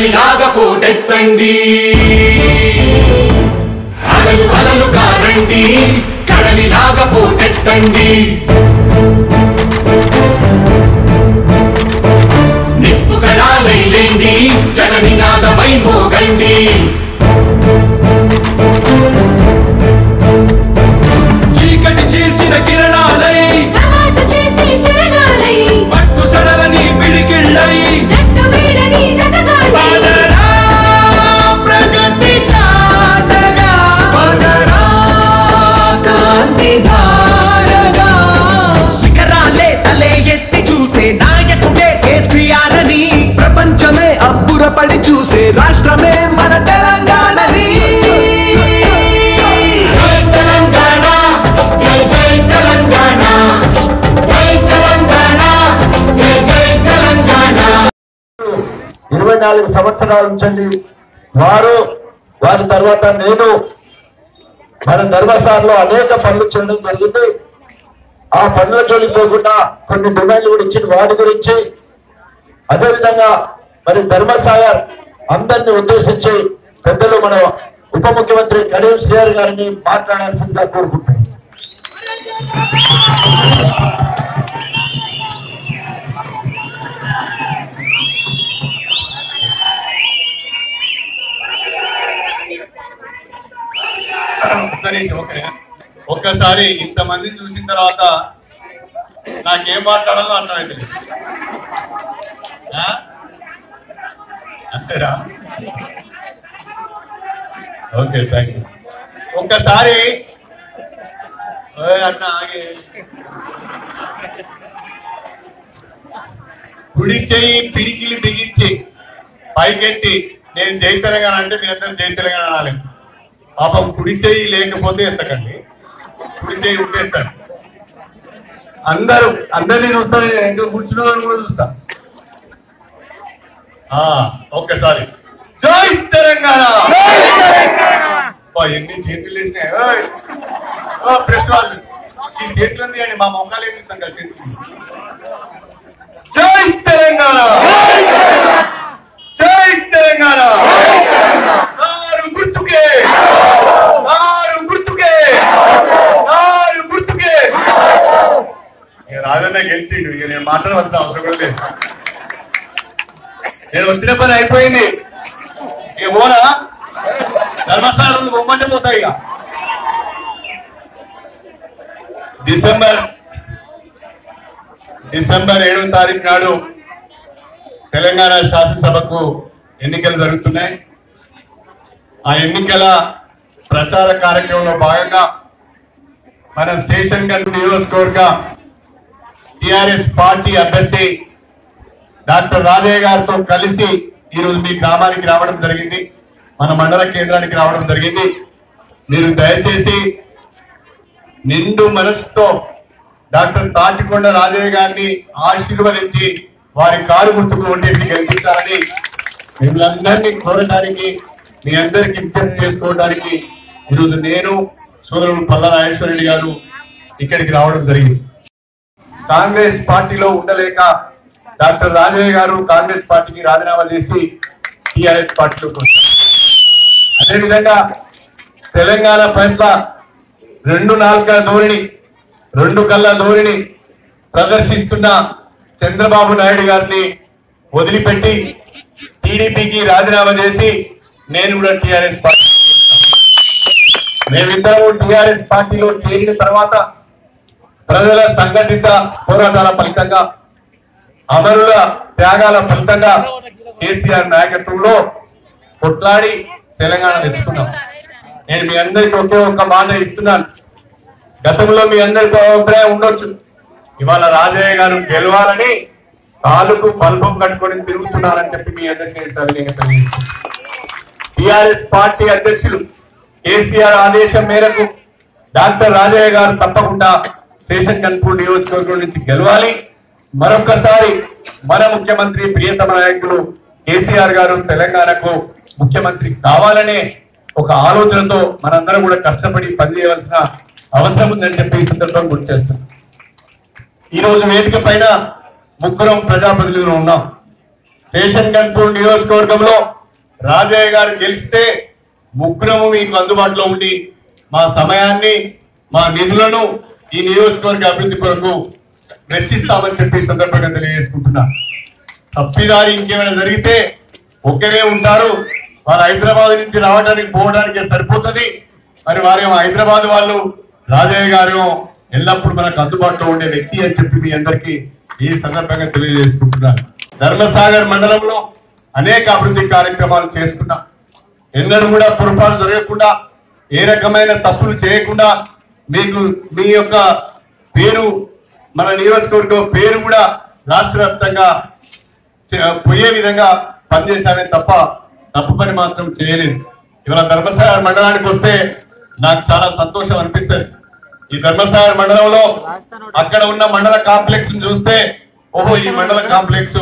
రండి అలలు అలలుగా రండి కడలిలాగా పోటెత్తండి నిప్పు కణాలై లేండి నాలుగు సంవత్సరాల నుంచి వారు వారి తర్వాత నేను మన ధర్మశాలలో అనేక పనులు చేయడం జరిగింది. ఆ పనుల జోలికి పోకుండా కొన్ని డిమాండ్లు కూడా ఇచ్చిన వాటి గురించి. అదేవిధంగా మరి ధర్మసాగర్ అందరిని ఉద్దేశించి పెద్దలు మన ఉప ముఖ్యమంత్రి కడియం శ్రీహర్ గారిని మాట్లాడాల్సిందిగా కోరుకుంటున్నాను. ఒక్క నిమిషం, ఒక్కసారి ఇంతమంది చూసిన తర్వాత నాకేం మాట్లాడాలో అర్థమైతే అంతేరా ఓకే థ్యాంక్ యూ ఒక్కసారి అన్న ఆగే. కుడి చెయ్యి పిడికిలి బిగించి పైకెత్తి నేను జై తెలంగాణ అంటే మీరందరూ జై తెలంగాణ అనాలి. పాపం కుడి చేయి లేకపోతే ఎత్తకండి. కుడి చేయి ఉంటే ఎత్తండి. అందరూ అందరినీ చూస్తాను నేను ఇంకా కూర్చున్న కూడా చూస్తా. ఆ, ఒక్కసారి జై తెలంగాణ! ఎన్ని చేతులు వేసినాయి ఓ, ప్రెస్ వాళ్ళు. ఈ చేతులు ఉంది అండి మా మొక్కలు ఏమి ఇస్తాం కదా చేతులు జై తెలంగాణ జై తెలంగాణ కారు గుర్తుకే కారు గుర్తుకే కారు గుర్తుకే ఇక రాజన్న గెలిచిండు ఇక నేను మాట్లాడవలసిన అవసరం కూడా లేదు. నేను వచ్చిన పని అయిపోయింది. ఈ ఓన ధర్మస్థానం బొమ్మంటే పోతాయి ఇక. డిసెంబర్ డిసెంబర్ ఏడవ తారీఖు నాడు తెలంగాణ శాసనసభకు ఎన్నికలు జరుగుతున్నాయి. ఆ ఎన్నికల ప్రచార కార్యక్రమంలో భాగంగా మన స్టేషన్ కంటే నియోజకవర్గ టిఆర్ఎస్ పార్టీ అభ్యర్థి డాక్టర్ రాజయ్య గారితో కలిసి ఈరోజు మీ గ్రామానికి రావడం జరిగింది. మన మండల కేంద్రానికి రావడం జరిగింది. మీరు దయచేసి నిండు మనసుతో డాక్టర్ తాటికొండ రాజయ్య గారిని ఆశీర్వదించి వారి కారు గుర్తుకు ఓటేసి గెలిపించాలని మిమ్మల్ని కోరడానికి మీ అందరికి విజ్ఞప్తి చేసుకోవడానికి ఈరోజు నేను సోదరుడు పల్ల నాగేశ్వర రెడ్డి గారు ఇక్కడికి రావడం జరిగింది. కాంగ్రెస్ పార్టీలో ఉండలేక డాక్టర్ రాజయ్య గారు కాంగ్రెస్ పార్టీకి రాజీనామా చేసి టిఆర్ఎస్ పార్టీలోకి వచ్చారు అదేవిధంగా తెలంగాణ పట్ల రెండు నాలుకల ధోరణి రెండు కళ్ళ ధోరణి ప్రదర్శిస్తున్న చంద్రబాబు నాయుడు గారిని వదిలిపెట్టి టీడీపీకి రాజీనామా చేసి నేను కూడా టిఆర్ఎస్ పార్టీ మేమిద్దరం టిఆర్ఎస్ పార్టీలో చేరిన తర్వాత ప్రజల సంఘటిత పోరాటాల ఫలితంగా అమరుల త్యాగాల ఫలితంగా కేసీఆర్ నాయకత్వంలో కొట్లాడి తెలంగాణ తెచ్చుకున్నాం నేను మీ అందరికి ఒకే ఒక్క మాట ఇస్తున్నాను. గతంలో మీ అందరికి అభిప్రాయం ఉండొచ్చు. ఇవాళ రాజయ్య గారు గెలవాలని కాలుకు బల్బం కట్టుకొని తిరుగుతున్నారని చెప్పి మీ అందరికీ నేను టిఆర్ఎస్ పార్టీ అధ్యక్షులు కేసీఆర్ ఆదేశం మేరకు డాక్టర్ రాజయ్య గారు తప్పకుండా స్టేషన్ కన్పూర్ నియోజకవర్గం నుంచి గెలవాలి. మరొకసారి మన ముఖ్యమంత్రి ప్రియతమ నాయకులు కేసీఆర్ గారు తెలంగాణకు ముఖ్యమంత్రి కావాలనే ఒక ఆలోచనతో మనందరం కూడా కష్టపడి పనిచేయవలసిన అవసరం ఉందని చెప్పి ఈ సందర్భం గుర్తు చేస్తున్నాం. ఈరోజు వేదిక పైన ముగ్గురం ప్రజాప్రతినిధులు ఉన్నాం. స్టేషన్ కన్పూర్ నియోజకవర్గంలో రాజయ్య గారు గెలిస్తే ముగ్గురము మీకు అందుబాటులో ఉండి మా సమయాన్ని మా నిధులను ఈ నియోజకవర్గ అభివృద్ధి కొరకు వెచ్చిస్తామని చెప్పి సందర్భంగా తెలియజేసుకుంటున్నా. తప్పిదారి ఇంకేమైనా జరిగితే ఒక్కరే ఉంటారు. వారు హైదరాబాద్ నుంచి రావడానికి పోవడానికి సరిపోతుంది. మరి వారేమో హైదరాబాద్ వాళ్ళు రాజయ్య గారు ఎల్లప్పుడూ మనకు అందుబాటులో ఉండే వ్యక్తి అని చెప్పి మీ అందరికీ ఈ సందర్భంగా తెలియజేసుకుంటున్నాను ధర్మసాగర్ మండలంలో అనేక అభివృద్ధి కార్యక్రమాలు చేసుకున్నా. ఎన్నడూ కూడా పొరపాటు జరగకుండా ఏ రకమైన తప్పులు చేయకుండా మీకు మీ యొక్క పేరు మన నియోజకవర్గం పేరు కూడా రాష్ట్ర వ్యాప్తంగా పోయే విధంగా పనిచేశామే తప్ప తప్పు పని మాత్రం చేయలేదు. ఇవాళ ధర్మసాగర్ మండలానికి వస్తే నాకు చాలా సంతోషం అనిపిస్తుంది. ఈ ధర్మసాగర్ మండలంలో అక్కడ ఉన్న మండల కాంప్లెక్స్ చూస్తే ఓహో ఈ మండల కాంప్లెక్స్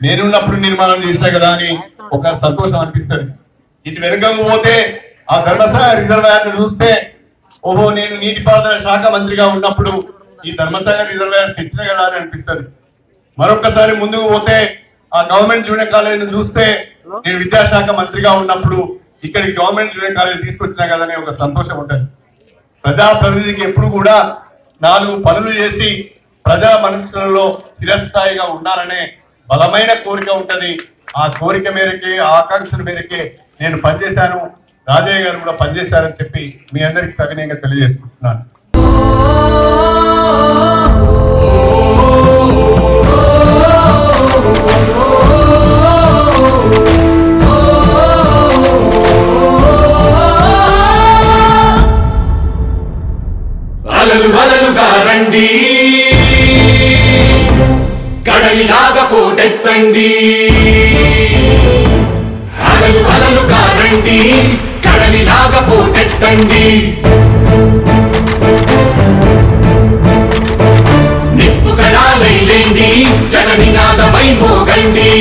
నేనున్నప్పుడు నిర్మాణం చేసినా కదా అని ఒక సంతోషం అనిపిస్తుంది. ఇటు వెనుకకు పోతే ఆ ధర్మసాగర్ రిజర్వాయర్ చూస్తే ఓహో నేను నీటిపారుదల శాఖ మంత్రిగా ఉన్నప్పుడు ఈ ధర్మసాగర్ రిజర్వేయర్ తెచ్చిన కదా అని అనిపిస్తుంది. మరొకసారి ముందుకు పోతే ఆ గవర్నమెంట్ జూనియర్ కాలేజీని చూస్తే నేను విద్యాశాఖ మంత్రిగా ఉన్నప్పుడు ఇక్కడికి గవర్నమెంట్ జూనియర్ కాలేజ్ తీసుకొచ్చినా కదనే ఒక సంతోషం ఉంటుంది. ప్రజాప్రతినిధికి ఎప్పుడు కూడా నాలుగు పనులు చేసి ప్రజా మనుషులలో స్థిరస్థాయిగా ఉండాలనే బలమైన కోరిక ఉంటుంది. ఆ కోరిక మేరకే ఆకాంక్షల మేరకే నేను పనిచేశాను. రాజయ్య గారు కూడా పనిచేశారని చెప్పి మీ అందరికి సవినయంగా తెలియజేసుకుంటున్నాను. కడలిలాగా పోటెత్తండి నిప్పు కళాలైలేండి జన నినాదమై మోగండి.